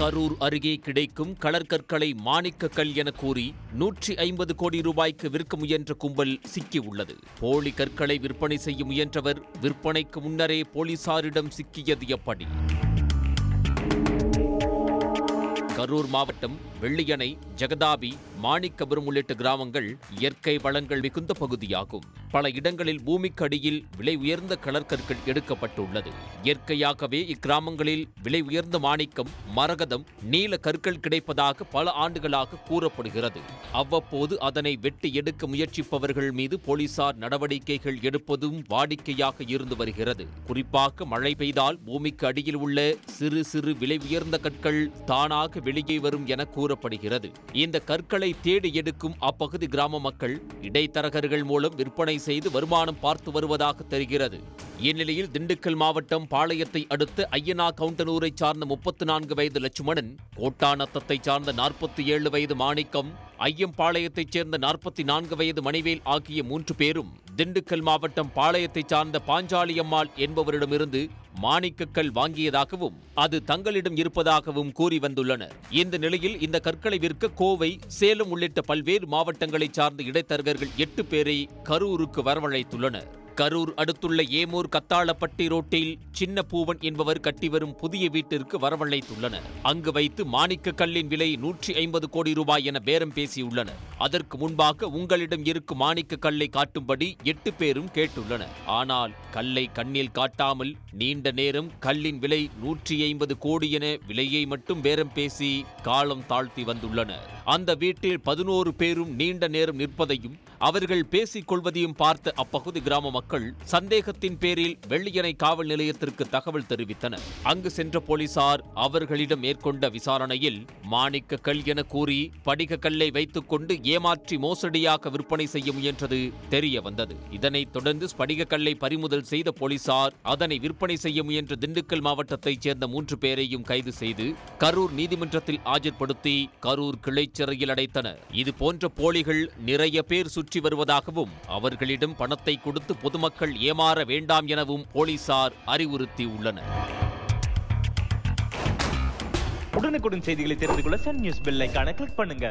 கரூர் அருகே கிடைக்கும் கலர்கற்களை மாணிக்கக்கல் என கூறி நூற்றி ஐம்பது கோடி ரூபாய்க்கு விற்க முயன்ற கும்பல் சிக்கியுள்ளது. போலி கற்களை விற்பனை செய்ய முயன்றவர் விற்பனைக்கு முன்னரே போலீசாரிடம் சிக்கியது எப்படி? கரூர் மாவட்டம் வெள்ளியணை ஜெகதாபி மாணிக்கபுரம் உள்ளிட்ட கிராமங்கள் இயற்கை வளங்கள் மிகுந்த பகுதியாகும். பல இடங்களில் பூமிக்கு அடியில் விலை உயர்ந்த கலர்கற்கள் எடுக்கப்பட்டுள்ளது. இயற்கையாகவே இக்கிராமங்களில் விலை உயர்ந்த மாணிக்கம் மரகதம் நீல கற்கள் கிடைப்பதாக பல ஆண்டுகளாக கூறப்படுகிறது. அவ்வப்போது அதனை வெட்டி எடுக்க முயற்சிப்பவர்கள் மீது போலீசார் நடவடிக்கைகள் எடுப்பதும் வாடிக்கையாக இருந்து வருகிறது. குறிப்பாக மழை பெய்தால் பூமிக்கு அடியில் உள்ள சிறு சிறு விலை உயர்ந்த கற்கள் தானாக வெளியே வரும் என கூறப்படுகிறது. இந்த கற்களை தேடி எடுக்கும் அப்பகுதி கிராம மக்கள் இடைத்தரகர்கள் மூலம் விற்பனை செய்து வருமானம் பார்த்து வருவதாக தெரிகிறது. இந்நிலையில் திண்டுக்கல் மாவட்டம் பாளையத்தை அடுத்து ஐயனா கவுண்டனூரை சார்ந்த முப்பத்து நான்கு வயது லட்சுமணன் கோட்டானத்தத்தை சார்ந்த நாற்பத்தி ஏழு வயது மாணிக்கம் ஐயம்பாளையத்தைச் சேர்ந்த நாற்பத்தி நான்கு வயது மணிவேல் ஆகிய மூன்று பேரும் திண்டுக்கல் மாவட்டம் பாளையத்தைச் சார்ந்த பாஞ்சாலியம்மாள் என்பவரிடமிருந்து மாணிக்கக்கல் வாங்கியதாகவும் அது தங்களிடம் இருப்பதாகவும் கூறி வந்துள்ளனர். இந்த நிலையில் இந்த கற்களை விற்க கோவை சேலம் உள்ளிட்ட பல்வேறு மாவட்டங்களைச் சார்ந்த இடைத்தரகர்கள் எட்டு பேரை கரூருக்கு வரவழைத்துள்ளனர். கரூர் அடுத்துள்ள ஏமூர் கத்தாளப்பட்டி ரோட்டில் சின்ன பூவன் என்பவர் கட்டி வரும் புதிய வீட்டிற்கு வரவழைத்துள்ளனர். அங்கு வைத்து மாணிக்க கல்லின் விலை நூற்றி ஐம்பது கோடி ரூபாய் என பேரம் பேசியுள்ளனர். அதற்கு முன்பாக உங்களிடம் இருக்கும் மாணிக்க கல்லை காட்டும்படி எட்டு பேரும் கேட்டுள்ளனர். ஆனால் கல்லை கண்ணில் காட்டாமல் நீண்ட நேரம் கல்லின் விலை நூற்றி ஐம்பது கோடி என விலையை மட்டும் பேரம் பேசி காலம் தாழ்த்தி வந்துள்ளனர். அந்த வீட்டில் பதினோரு பேரும் நீண்ட நேரம் நிற்பதையும் அவர்கள் பேசிக் கொள்வதையும் பார்த்த அப்பகுதி கிராம மக்கள் சந்தேகத்தின் பேரில் வெள்ளியணை காவல் நிலையத்திற்கு தகவல் தெரிவித்தனர். அங்கு சென்ற போலீசார் அவர்களிடம் மேற்கொண்ட விசாரணையில் மாணிக்க கல் என கூறி படிக கல்லை வைத்துக் கொண்டு ஏமாற்றி மோசடியாக விற்பனை செய்ய முயன்றது தெரிய வந்தது இதனைத் தொடர்ந்து ஸ்படிக கல்லை பறிமுதல் செய்த போலீசார் அதனை விற்பனை செய்ய முயன்ற திண்டுக்கல் மாவட்டத்தைச் சேர்ந்த மூன்று பேரையும் கைது செய்து கரூர் நீதிமன்றத்தில் ஆஜர்படுத்தி கரூர் கிளை சிறையில் அடைத்தனர் இதுபோன்ற போலிகள் நிறைய பேர் சுற்றி வருவதாகவும் அவர்களிடம் பணத்தை கொடுத்து பொதுமக்கள் ஏமாற வேண்டாம் எனவும் போலீசார் அறிவுறுத்தியுள்ளனர். உடனுக்குடன் செய்திகளை தெரிந்து கொள்ள சன் நியூஸ் பெல் கிளிக் பண்ணுங்க.